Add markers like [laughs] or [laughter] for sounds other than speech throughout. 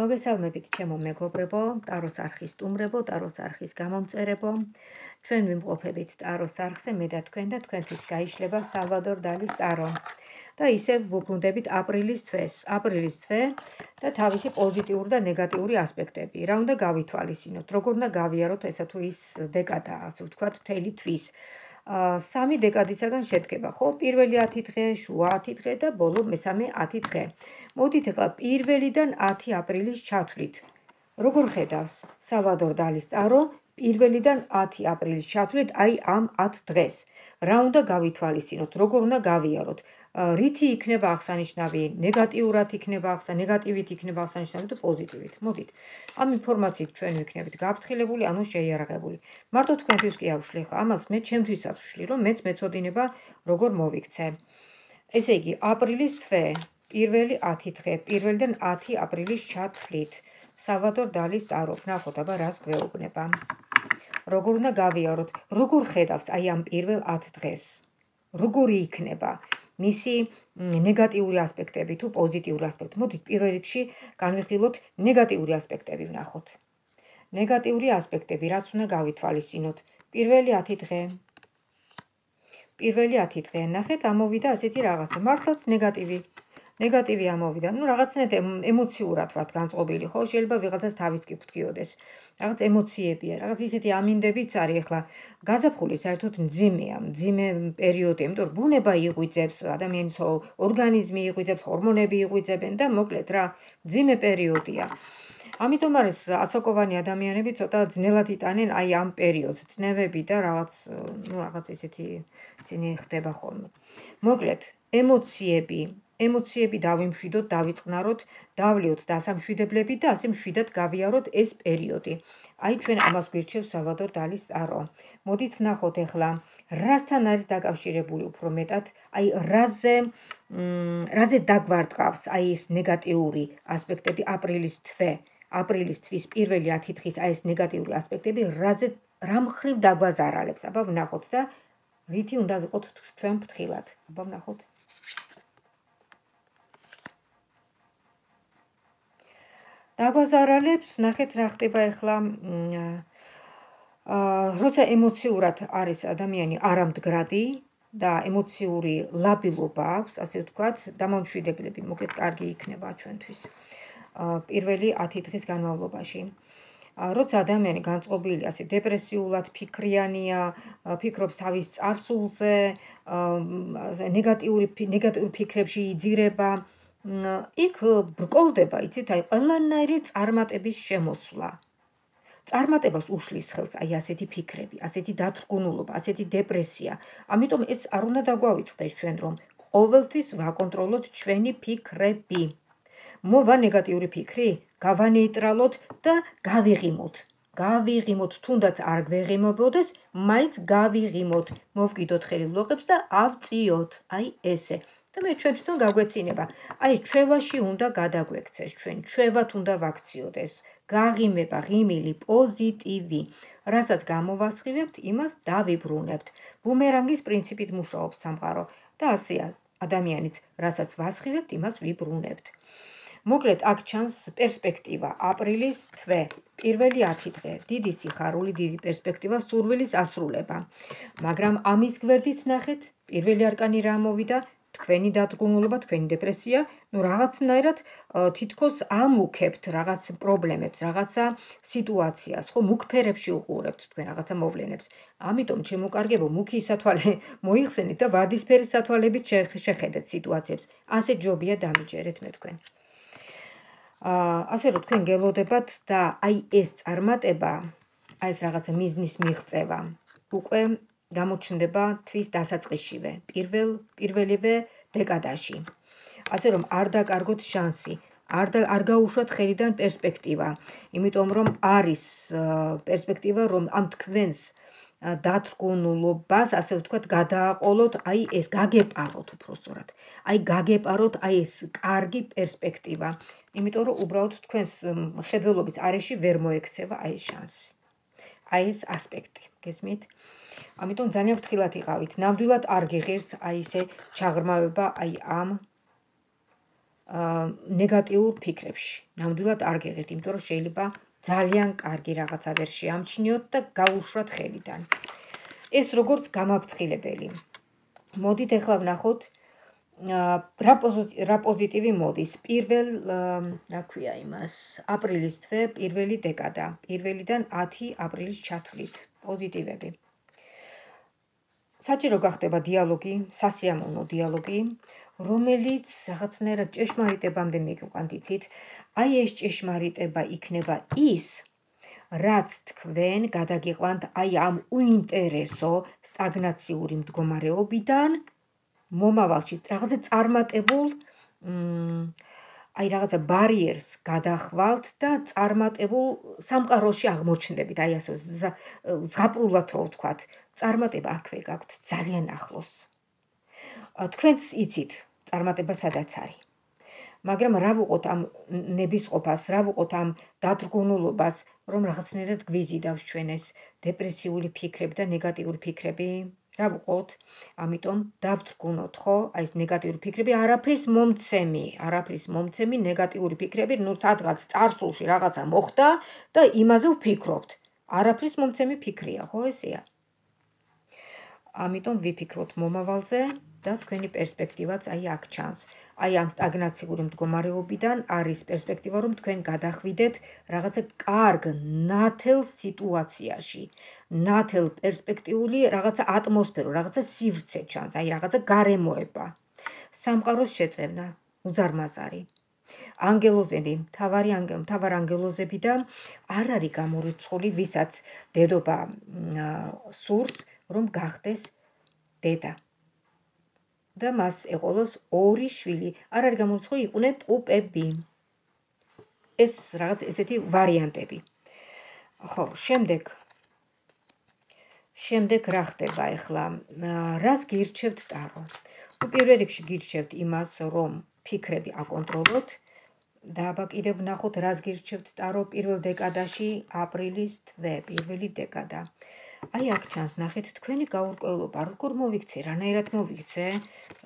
მოგესალმებით ჩემო მეგობრებო, ტაროს არხის სტუმრებო, ტაროს არხის გამომწერებო. ჩვენ ვიმყოფებით ტაროს არხზე, მე და თქვენ და თქვენთვის გაიშლება სალვადორ დალის ტარო. და ისევ ვუბრუნდებით აპრილის თვეს. აპრილის თვე და თავისი პოზიტიური და ნეგატიური ასპექტები. რა უნდა გავითვალისწინოთ? როგორ უნდა გავიაროთ ესა თუ ის დეკადა, ასე ვთქვათ, მთელი თვის. სამი დეკადისაგან შედგება, ხო? პირველი 10 დღე, შუა 10 დღე და ბოლო მესამე 10 დღე. მოდით ახლა პირველიდან 10 აპრილის ჩათვლით. როგორ ხედავს სალვადორ დალის ტარო პირველიდან 10 აპრილის ჩათვლით აი ამ 10 დღეს. რა უნდა გავითვალისწინოთ, როგორ უნდა გავიაროთ? რითი იქნება აღსანიშნავი, ნეგატიურად იქნება აღსა, ნეგატივით იქნება აღსანიშნავი თუ პოზიტივით. მოდით. ამ ინფორმაციით ჩვენ ვიქნებით გაფრთხილებული, ანუ შეიარაღებული. მარტო თქვენთვის კი ავშლი ხა, ამას მე ჩემთვისაც ვშლი, რომ მეც მეწოდინება როგორ მოვიქცე. ესე იგი, აპრილის თვე პირველი 10 დღე, პირველიდან 10 აპრილის ჩათვლით. სალვადორ დალის ტარო, ნახოთ აბა რას გვეუბნება. როგორ უნდა გავიაროთ? როგორ ხედავს აი ამ პირველ 10 დღეს? როგორი იქნება მისი ნეგატიური ასპექტები თუ პოზიტიური ასპექტი? მოდით პირველ რიგში განვიხილოთ ნეგატიური ასპექტები ვნახოთ. ნეგატიური ასპექტები რაც უნდა გავითვალისწინოთ? პირველი 10 დღე. პირველი 10 დღე ნახეთ ამოვიდა ასეთი რაღაცა. მართლაც ნეგატივი ნეგატივი ამოვიდა. ნუ რაღაცნაირად ემოციურად ვართ განწყობილი, ხო? შეიძლება ვიღაცას თავის კი ფთქიოდეს. რაღაც ემოციებია, რაღაც ისეთი ამინდებიც არის ახლა. გაზაფხული საერთოდ მძიმეა, მძიმე პერიოდია, იმიტომ რომ ბუნება იღვიძებს, ადამიანის ორგანიზმი იღვიძებს, ჰორმონები იღვიძებენ და მოკლედ რა, მძიმე პერიოდია. ამიტომ არის ასაკოვანი ადამიანები ცოტა ძნელად იტანენ აი ამ პერიოდს, ძნევები და რაღაც, ну, რაღაც ისეთი ცინი ხდება ხოლმე. მოკლედ, ემოციები, ემოციები დავიმშვიდოთ, დავიწყნაროთ, დავლიოთ დასამშვიდებლები და ასე მშვიდად გავიაროთ ეს პერიოდი. აი ჩვენ ამას გვირჩევს სალვადორ დალის ტარო. მოდით ვნახოთ ახლა, რასთან არის დაკავშირებული უფრო მეტად, აი რაზე რაზე დაგვარტყავს აი ეს ნეგატიური ასპექტები აპრილის თვე, აპრილის თვის პირველი 10 დღის აი ეს ნეგატიური ასპექტები რაზე რამ ხრივ დაგვაზარალებს? აბა ვნახოთ და რითი უნდა ვიყოთ ჩვენ ფრთხილად? აბა ვნახოთ. დაგვაზარალებს, ნახეთ რა ხდება ახლა აა როცა ემოციურად არის ადამიანი არამდგრადი და ემოციური ლაბილობა აქვს, ასე ვთქვათ, დამამშვიდებლები, მოკლედ კარგი იქნება ჩვენთვის. აა პირველი 10 დღის განმავლობაში. როცა ადამიანი განწყობილია, ასე დეპრესიულად, ფიქრიანია, ფიქრობს თავის წარსულზე, ნეგატიური ნეგატიურ ფიქრებში იძირება, იქ ბრკოლდება, იცით, აი ყველანაირი წარმატების შემოსვლა. წარმატებას უშლის ხელს აი ასეთი ფიქრები, ასეთი დათრგუნულობა, ასეთი დეპრესია. ამიტომ ეს არ უნდა დაგვავიწყდეს ჩვენ რომ ყოველთვის ვაკონტროლოთ ჩვენი ფიქრები. მოვა ნეგატიური ფიქრი, გავანეიტრალოთ და გავიღიმოთ. გავიღიმოთ, თუნდაც არ გვეღიმობოდეს, მაინც გავიღიმოთ. მოვკიდოთ ხელი ბლოქებს და ავწიოთ. აი ესე. და მე ჩვენ თვითონ გაგვეცინება. აი, ჩვევაში უნდა გადაგვექცეს ჩვენ, ჩვევათ უნდა ვაქციოდეს. გაღიმება, ღიმილი, პოზიტივი. რასაც გამოვასხივებთ, იმას დავიბრუნებთ. ბუმერანგის პრინციპით მუშაობს სამყარო და ასეა ადამიანიც, რასაც ვასხივებთ, იმას ვიბრუნებთ. მოკლედ, აქ ჩანს პერსპექტივა, აპრილის თვე, პირველი 10 დღე, დიდი სიხარული, დიდი პერსპექტივა, სურვილის ასრულება. მაგრამ ამის გვერდით ნახეთ, პირველი არკანი რა მოვიდა? თქვენი დადგმულობა, თქვენი დეპრესია, ну რაღაცნაირად თითქოს ამუქებთ რაღაც პრობლემებს, რაღაცა სიტუაციას, ხო, მუქფერებში უყურებთ თქვენ რაღაცა მოვლენებს. ამიტომ შემოკარგებო მუქი სათვალე [laughs] მოიხსენით და ვარდისფერი სათვალებით შეხედეთ სიტუაციებს. ასე ჯობია დამიჯერეთ მე თქვენ. აა ასე რომ თქვენ გელოდებათ და აი ეს წარმატება, აი ეს რაღაცა მიზნის მიღწევა, უკვე გამოჩნდება თვის დასაწყისშივე, პირველ პირველივე დეკადაში. ასე რომ არ დაკარგოთ შანსი, არ არ გაუშვათ ხელიდან პერსპექტივა, იმიტომ რომ არის პერსპექტივა, რომ ამ თქვენს დათრგუნულობას, ასე ვთქვათ, გადააყოლოთ, აი ეს გაგეპაროთ უფრო სწორად. აი გაგეპაროთ, აი ეს კარგი პერსპექტივა, იმიტომ რომ უბრალოდ თქვენს ხედველობის არეში ვერ მოექცევა აი შანსი. აი ეს ასპექტი. გესმით? ამიტომ ძალიან ფრთხილად იყავით. ნამდვილად არ გიღერს აი ესე ჩაღრმავება აი ამ ნეგატიურ ფიქრებში. ნამდვილად არ გეღეთ, იმიტომ რომ შეიძლება ძალიან კარგი რაღაცა ვერ შეამჩნიოთ და გაუშვათ ხელიდან. ეს როგორც გამაფრთხილებელი. მოდით ახლა ვნახოთ რა რა პოზიტივი მოდის. პირველ რა ქვია იმას, აპრილის თვე, პირველი დეკადა, პირველიდან 10 აპრილის ჩათვლით. პოზიტივები. საჭირო გახდება დიალოგი, სასიამოვნო დიალოგი, რომელიც რაღაცნაირად ჭეშმარიტებამდე მიგვყანთ, იცით? აი ეს ჭეშმარიტება იქნება ის, რაც თქვენ გადაგიყვანთ აი ამ უინტერესო სტაგნაციური მდგომარეობიდან მომავალში რაღაცა წარმატებულ აი რაღაცა ბარიერს გადახვალთ და წარმატებულ სამყაროში აღმოჩნდებით, აი ასე ზღაპრულად რო ვთქვათ, წარმატება აქვე გაქვთ ძალიან ახლოს. თქვენც იცით, წარმატება სადაც არის. მაგრამ რა ვუყოთ ამ ნებისყოფას, რა ვუყოთ ამ დათრგუნულობას, რომ რაღაცნაირად გვიზიდავს ჩვენ ეს დეპრესიული ფიქრები და ნეგატიური ფიქრები? რა ვუყოთ? ამიტომ დავთრგუნოთ, ხო? აი ეს ნეგატიური ფიქრები არაფრის მომცემი, არაფრის მომცემი ნეგატიური ფიქრები, ნუ სადღაც წარსულში რაღაცა მოხდა და იმაზე ვფიქრობთ. არაფრის მომცემი ფიქრია, ხო ესეა? ამიტომ ვიფიქროთ მომავალზე და თქვენი პერსპექტივაც აი აქ ჩანს. აი ამ სტაგნაციური მდგომარეობიდან არის პერსპექტივა, რომ თქვენ გადახვიდეთ რაღაცა კარგ ნათელ სიტუაციაში. ნათელ პერსპექტიული რაღაცა ატმოსფერო, რაღაცა სივრცე ჩანს, აი რაღაცა გარემოება. სამყაროს შეწევნა, უზარმაზარი. ანგელოზები, თავარი ანგელ, თავარ ანგელოზები და არ არის გამორიცხული, ვისაც დედობა სურს, რომ გახდეს დედა. და მას ეყოლოს ორი შვილი. არ არის გამორიცხული, იყვნენ ტუპები. ეს რაღაც ესეთი ვარიანტები. ხო, შემდეგ შემდეგ რა ხდება ახლა? რას გირჩევთ ტარო? პირველ რიგში გირჩევთ იმას, რომ ფიქრები აკონტროლოთ და აბა კიდევ ნახოთ რას გირჩევთ ტარო პირველ დეკადაში, აპრილის თვე, პირველი დეკადა. აი აქ ჩანს ნახეთ თქვენი გაურკვევლობა როგორ მოვიქცე რანაირად მოვიქცე?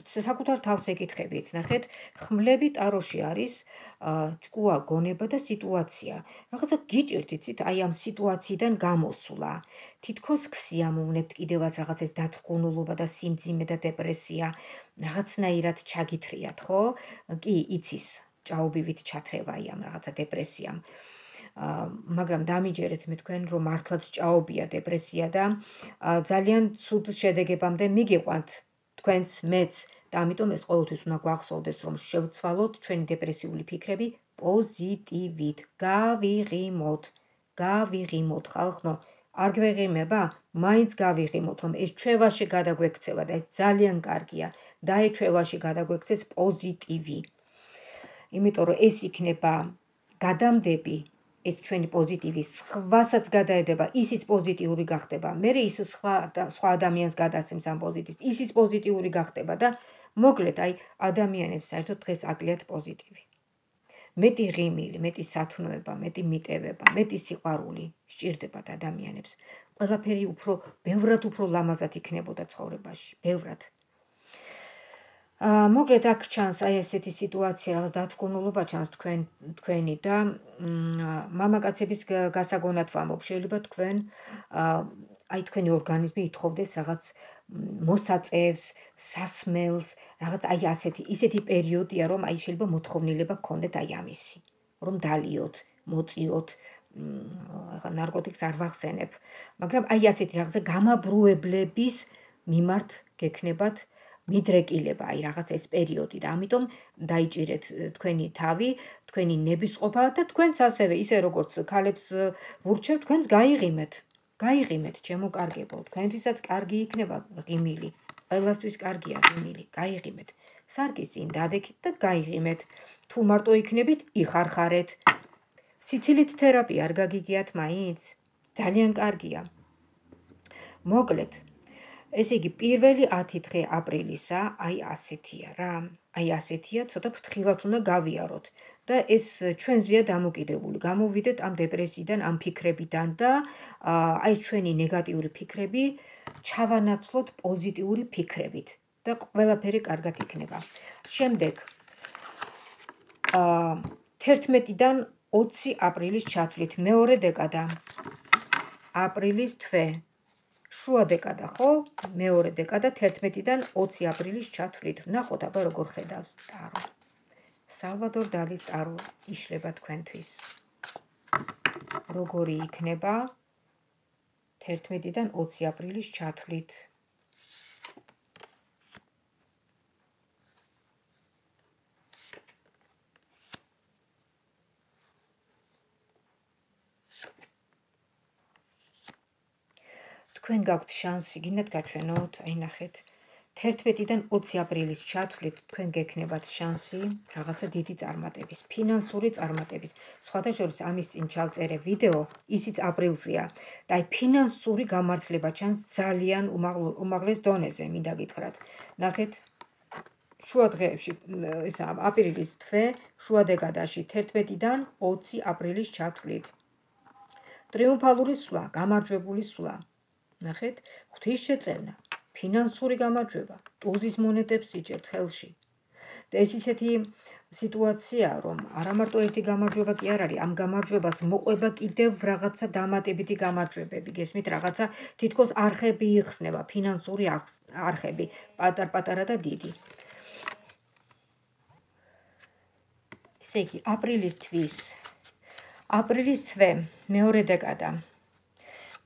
საკუთარ თავს ეკითხებით ნახეთ. ხმლები ტაროში არის ჭკუა გონება და სიტუაცია. რაღაცა გიჭირთ აი ამ სიტუაციიდან გამოსვლა თითქოს ქსიამოვნებთ კიდევაც რაღაც ეს დათრგუნულობა და სიმძიმე და დეპრესია. რაღაცნაირად ჩაგითრიათ ხო? კი იცის ჭაობივით ჩათრევა აი ამ რაღაცა დეპრესიამ მაგრამ დამიჯერეთ მე თქვენ რომ მართლაც ჭაობია დეპრესია და ძალიან ცუდ შედეგებამდე მიგიყვანთ თქვენს მეც და ამიტომ ეს ყოველთვის უნდა გვახსოვდეს რომ შევცვალოთ ჩვენი დეპრესიული ფიქრები პოზიტივით. გავიღიმოთ გავიღიმოთ ხალხო არ გვეღიმება მაინც გავიღიმოთ რომ ეს ჩვევაში გადაგვექცევა და ეს ძალიან კარგია და ეს ჩვევაში გადაგვექცეს პოზიტივი. იმიტომ რომ ეს იქნება გადამდები ეს ჩვენი პოზიტივი სხვასაც გადაედება, ისიც პოზიტიური გახდება. მე ის სხვა სხვა ადამიანს გადასცემს ამ პოზიტივს, ისიც პოზიტიური გახდება და მოკლედ აი ადამიანებს საერთოდ დღეს აკლიათ პოზიტივი. მეტი ღიმილი, მეტი სათნოება, მეტი მიტევება, მეტი სიყვარული სჭირდებათ ადამიანებს. ყველაფერი უფრო ბევრად უფრო ლამაზად იქნებოდა ცხოვრებაში, ბევრად. მოკლედ აქ ჩანს აი ესეთი სიტუაცია, რაღაც დათქონულობა ჩანს თქვენ თქვენი და მამაკაცების გასაგონად ვამბობ, შეიძლება თქვენ აი თქვენი ორგანიზმი ითხოვდეს რაღაც მოსაწევს, სასმელს, რაღაც აი ასეთი ისეთი პერიოდია, რომ აი შეიძლება მოთხოვნილება გქონდეთ აი ამისი, რომ დალიოთ, მოწიოთ აა ნარკოტიკს არ ვახსენებ, მაგრამ აი ასეთი რაღაცა გამაბრუებლების მიმართ გექნებათ აა მიდრეკილება, აი რაღაც ეს პერიოდი და ამიტომ დაიჭირეთ თქვენი თავი, თქვენი ნებისყოფა და თქვენც ასევე ისე როგორც ქალებს ვურჩევ, თქვენც გაიღიმეთ. გაიღიმეთ, ჩემო კარგებო, თქვენთვისაც კარგი იქნება ღიმილი. ყველასთვის კარგია ღიმილი, გაიღიმეთ. სარკის წინ დადექით და გაიღიმეთ. თუ მარტო იქნებით, იხარხარეთ. სიცილით თერაპია არ გაგიგიათ მაინც? ძალიან კარგია. მოკლედ, ესე იგი პირველი 10 დღე აპრილისა აი ასეთია რა. აი ასეთია ცოტა ფრთხილად უნდა გავიაროთ. და ეს ჩვენზეა დამოკიდებული. გამოვიდეთ ამ დეპრესიიდან ამ ფიქრებიდან და აი ჩვენი ნეგატიური ფიქრები ჩავანაცვლოთ პოზიტიური ფიქრებით. და ყველაფერი კარგად იქნება. შემდეგ აა 11-დან 20 აპრილის ჩათვლით მეორე დეკადა. აპრილის თვე. შუა დეკადა, ხო? მეორე დეკადა 11-დან 20 აპრილის ჩათვლით. ნახოთ აბა როგორ ხედავს ტარო. სალვადორ დალის ტარო იშლება თქვენთვის. როგორი იქნება 11-დან 20 აპრილის ჩათვლით? თქვენ გაქვთ შანსი, გინდათ გაჩვენოთ, აი ნახეთ. 11-დან 20 აპრილის ჩათვლით თქვენ გექნებათ შანსი რაღაცა დიდი წარმატების, ფინანსური წარმატების. სხვათა შორის ამის წინ ჩავწერე ვიდეო, ისიც აპრილზეა და აი ფინანსური გამართლება ჩანს ძალიან უმაღლეს დონეზე, მინდა გითხრათ. ნახეთ შუა დღეებში, ესა აპრილის თვე, შუა დეკადაში 11-დან 20 აპრილის ჩათვლით. ტრიუმფალური სვლა, გამარჯვებული სვლა. ნახეთ, ღვთის შეწევნა, ფინანსური გამარჯვება, ტუზის მონეტებს იჭერთ ხელში. და ეს ისეთი სიტუაცია, რომ არა მარტო ერთი გამარჯვება კი არ არის, ამ გამარჯვებას მოყვება კიდევ რაღაცა დამატებითი გამარჯვებები. გესმით, რაღაცა თითქოს არხები იხსნება, ფინანსური არხები, პატარ-პატარა და დიდი. ესე იგი, აპრილის თვის აპრილის თვე, მეორე დეკადა.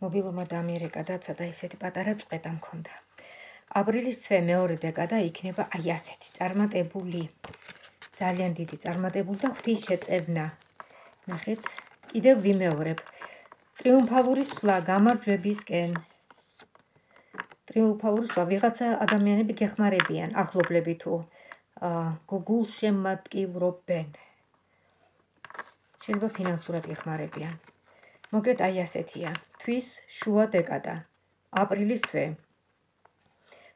დამიერეკა და ცოტა ისეთი პატარა წვედა მქონდა. აპრილის თვე მეორე დეკადა იქნება აი ასეთი წარმატებული. ძალიან დიდი წარმატებული და ღვთის შეწევნა. ნახეთ, კიდევ ვიმეორებ. ტრიუმფალური სვლა გამარჯვებისკენ. ტრიუმფალური სვლა ვიღაცა ადამიანები გეხმარებიან, ახლობლები თუ აა გუგულ შემატკივრობენ. შეიძლება ფინანსურად გეხმარებიან. მოკლედ აი ასეთია. თვის შუა დეკადა. აპრილის თვე.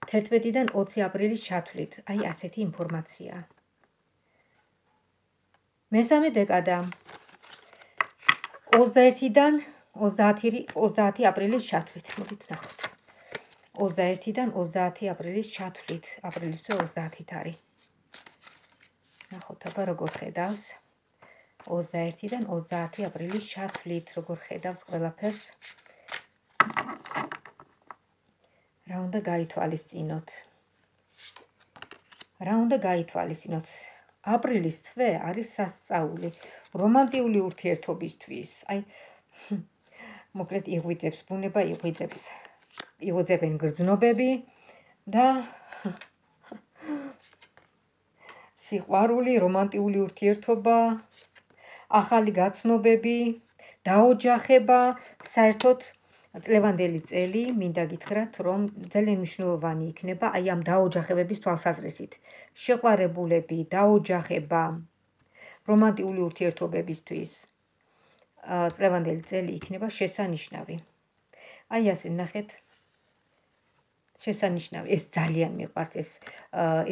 11-დან 20 აპრილის ჩათვლით. აი ასეთი ინფორმაცია. მესამე დეკადა. 21-დან 30 30 აპრილის ჩათვლით. მოდით ნახოთ. 21-დან 30 აპრილის ჩათვლით. აპრილის თვე 30-ით არის. ნახოთ აბა როგორ ხედავს. 21-დან 30 აპრილის ჩათვლით, როგორ ხედავს ყველაფერს. რა უნდა გაითვალისწინოთ? რა უნდა გაითვალისწინოთ? აპრილის თვე არის სასწაული რომანტიული ურთიერთობისთვის. აი მოკლედ იღვიძებს ბუნება, იღვიძებს იღვიძებენ გრძნობები და სიყვარული, რომანტიული ურთიერთობა ახალი გაცნობები, დაოჯახება, საერთოდ წლევანდელი წელი მინდა გითხრათ, რომ ძალიან მნიშვნელოვანი იქნება აი ამ დაოჯახებების თვალსაზრისით. შეყვარებულები, დაოჯახება, რომანტიული ურთიერთობებისთვის წლევანდელი წელი იქნება შესანიშნავი. აი ასე ნახეთ შესანიშნავი ეს ძალიან მიყვარს ეს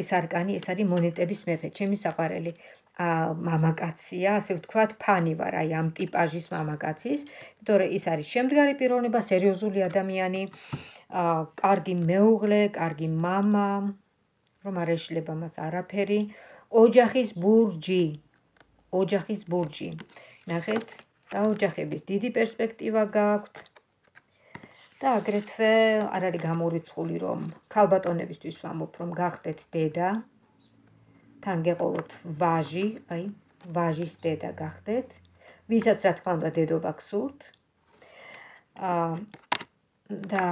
ეს არკანი ეს არის მონეტების მეფე ჩემი საყვარელი მამაკაცია, ასე ვთქვათ, ფანი ვარ აი ამ ტიპაჟის მამაკაცის, იმიტომ რომ ის არის შემდგარი პიროვნება, სერიოზული ადამიანი, აა, კარგი მეუღლე, კარგი мама, რომ არ ეშლება მას არაფერი, ოჯახის ბურჯი, ოჯახის ბურჯი. ნახეთ, დაოჯახების დიდი პერსპექტივა გაქვთ. და აგრეთვე არ არის გამორიცხული რომ ქალბატონებისთვის ვამბობ რომ გახდეთ დედა, თან გეყოლოთ ვაჟი, აი, ვაჟის დედა გახდეთ, ვისაც რა თქმა უნდა დედობა გსურთ. აა და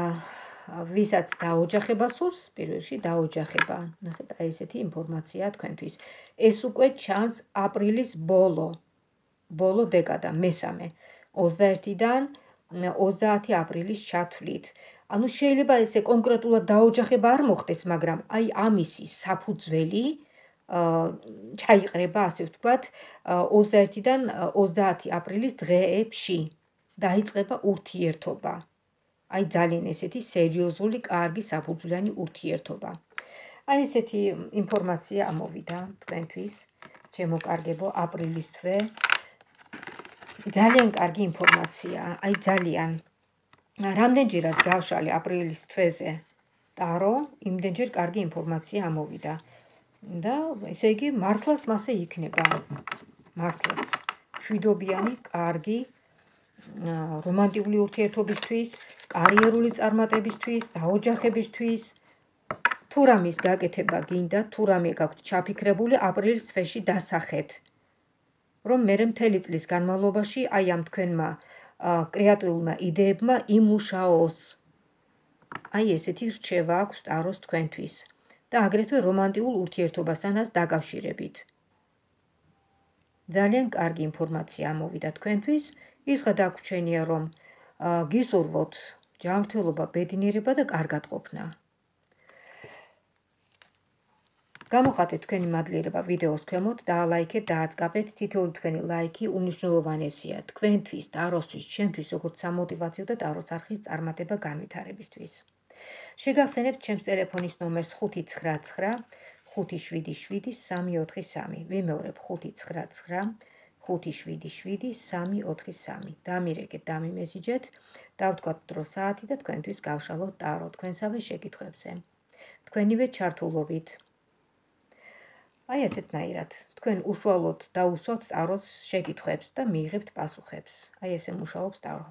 ვისაც დაოჯახება სურს, პირველში დაოჯახება. ნახეთ, აი ესეთი ინფორმაცია თქვენთვის. ეს უკვე ჩანს აპრილის ბოლო. ბოლო დეკადა, მესამე 21-დან 30 აპრილის ჩათვლით. ანუ შეიძლება ესე კონკრეტულად დაოჯახება არ მოხდეს, მაგრამ აი ამისი საფუძველი ჩაიყრება, ასე ვთქვათ, 21-დან 30 აპრილის დღეებში დაიწყება ურთიერთობა. აი ძალიან ესეთი სერიოზული, კარგი საფუძვლიანი ურთიერთობა. აი ესეთი ინფორმაცია ამოვიდა თქვენთვის, ჩემო კარგებო, აპრილის თვე. ძალიან კარგი ინფორმაცია, აი ძალიან. რამდენჯერაც გავშალე აპრილის თვეზე ტარო, იმდენჯერ კარგი ინფორმაცია ამოვიდა. და ესე იგი მართლაც მასე იქნება. მართლაც შვიდობიანი, კარგი რომანტიკული ურთიერთობისთვის, კარიერული წარმატებისთვის, დაოჯახებისთვის თუ რამის გაკეთება გინდა, თუ რამე გაქვთ ჩაფიქრებული აპრილის თვეში დასახეთ. რომ მე მთელი წლის განმავლობაში აი ამ თქვენმა კრეატიულმა იდეებმა იმუშაოს. აი ესეთი რჩევა აქვს ტაროს თქვენთვის და აგრეთვე რომანტიკულ ურთიერთობასთანაც დაკავშირებით. ძალიან კარგი ინფორმაცია ამოვიდა თქვენთვის. ის გადაგვრჩენია რომ გისურვოთ ჯანმრთელობა, ბედნიერება და კარგად ყოფნა. გამოხატეთ თქვენი მადლიერება ვიდეოს ქვემოთ და ლაიქეთ და აწკაპეთ თითოეული თქვენი ლაიქი უნიშნულოვანესია თქვენთვის და აროსთვის ჩემთვის როგორც სამოტივაციო და ტაროს არხის წარმატება განვითარებისთვის შეგახსენებთ ჩემს ტელეფონის ნომერს 599 577-343 ვიმეორებ 599 577-343 დამირეკეთ დამიმესიჯეთ. დავთქვათ დრო საათი და თქვენთვის გავშალოთ ტარო თქვენსავე შეკითხვებზე. თქვენივე ჩართულობით. აი ესეთნაირად თქვენ უშუალოდ დაუსვათ ტაროს შეკითხვებს და მიიღებთ პასუხებს. აი ესე მუშაობს ტარო.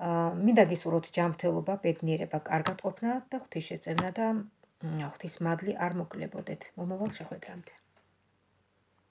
მინდა გისურვოთ ჯანმრთელობა, ბედნიერება, კარგად ყოფნა და ღვთის შეწევნა და ღვთის მადლი არ მოკლებოდეთ. მომავალ შეხვედრამდე.